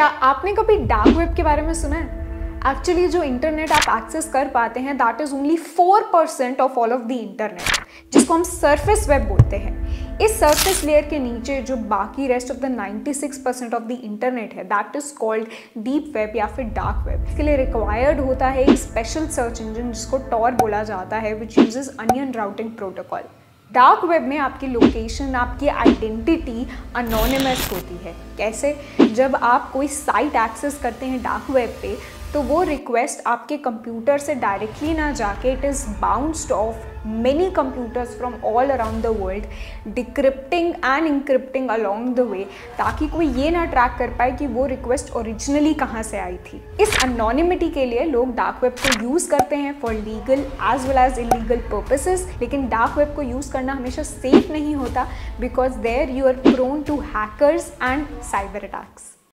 क्या आपने कभी डार्क वेब के बारे में सुना है? एक्चुअली जो इंटरनेट आप एक्सेस कर पाते हैं that is only four percent of all of the internet जिसको हम सरफेस वेब बोलते हैं। इस सरफेस लेयर के नीचे जो बाकी rest of the 96 percent of the internet है that is called deep web या फिर डार्क वेब इसके लिए रिक्वायर्ड होता है एक स्पेशल सर्च इंजन जिसको टॉर बोला जाता है which uses onion routing protocol dark web में आपकी लोकेशन, आपकी आइडेंटिटी अनोनिमस होती है। कैसे? जब आप कोई साइट एक्सेस करते हैं डार्क वेब पे तो वो रिक्वेस्ट आपके कंप्यूटर से डायरेक्टली ना जाके it is bounced off many computers from all around the world decrypting and encrypting along the way ताकि कोई ये ना ट्रैक कर पाए कि वो रिक्वेस्ट ओरिजिनली कहाँ से आई थी। इस अनोनिमिटी के लिए लोग डार्क वेब को यूज़ करते हैं for legal as well as illegal purposes लेकिन डार्क वेब को यूज़ करना हमेशा सेफ़ नहीं होता because there you are prone to hackers and cyber attacks